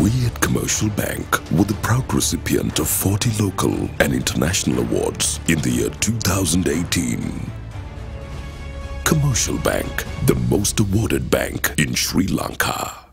We at Commercial Bank were the proud recipient of 40 local and international awards in the year 2018. Commercial Bank, the most awarded bank in Sri Lanka.